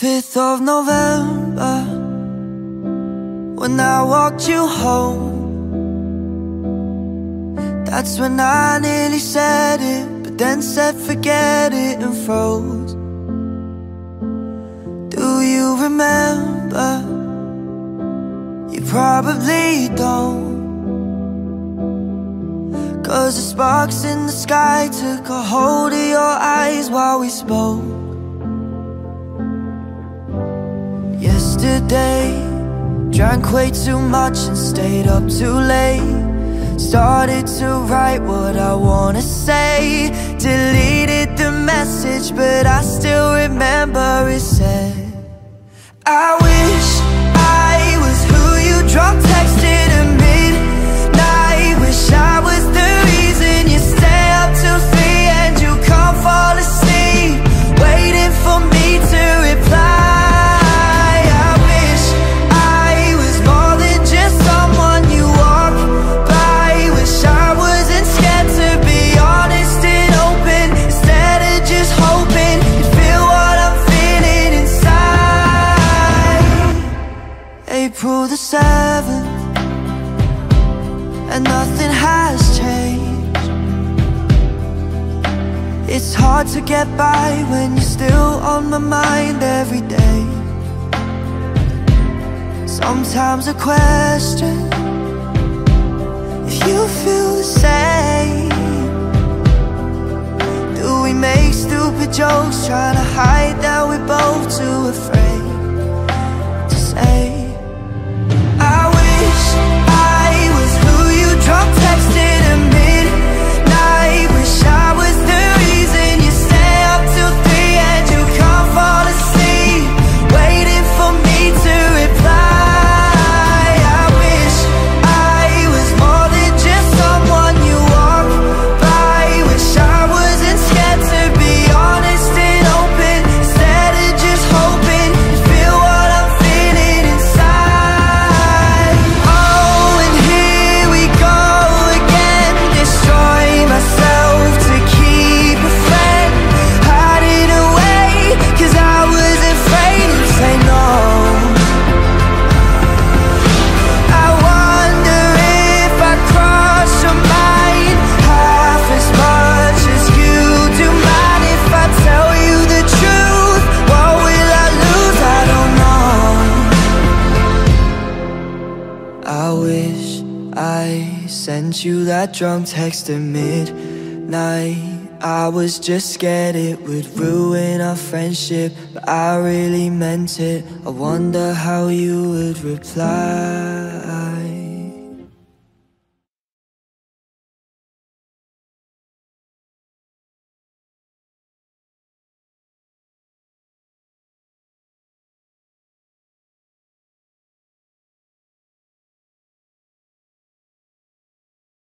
5th of November When I walked you home. That's when I nearly said it But then said forget it and froze. Do you remember? You probably don't. Cause the sparks in the sky took a hold of your eyes while we spoke Yesterday, drank way too much and stayed up too late. Started to write what I wanna say. Deleted the message but I still remember it said I wish 7th And nothing has changed. It's hard to get by when you're still on my mind every day. Sometimes I question If you feel the same. Do we make stupid jokes Trying to hide that we're both too wish I sent you that drunk text at midnight. I was just scared it would ruin our friendship But I really meant it. I wonder how you would reply